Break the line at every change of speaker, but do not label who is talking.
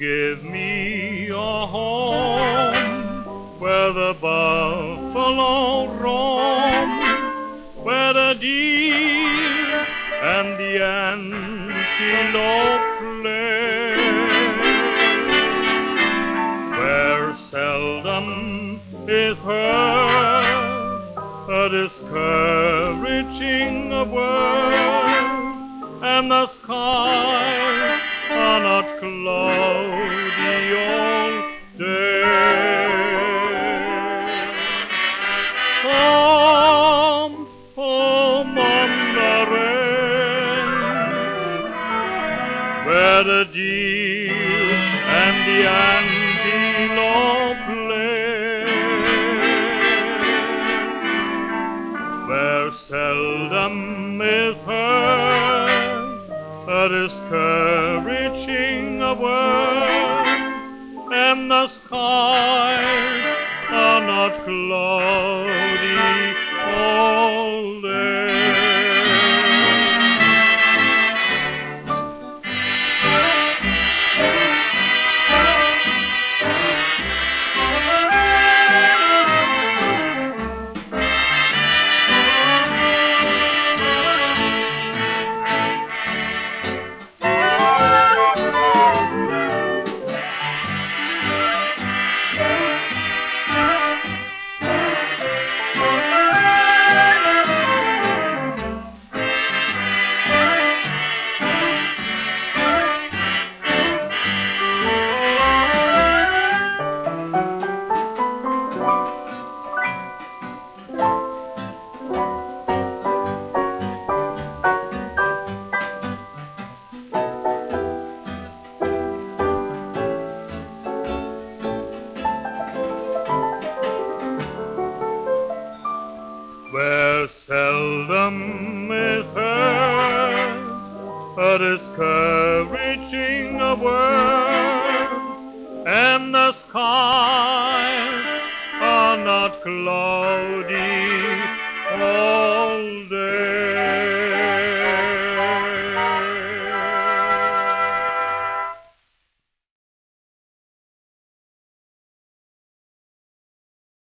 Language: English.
Give me a home where the buffalo roam, where the deer and the antelope play, where seldom is heard a discouraging word, and the sky. Come home on the range, where the deer and the antelope play, where seldom is heard a discouraging word, and the skies are not cloudy mishaps a discouraging the world, and the skies are not cloudy all day.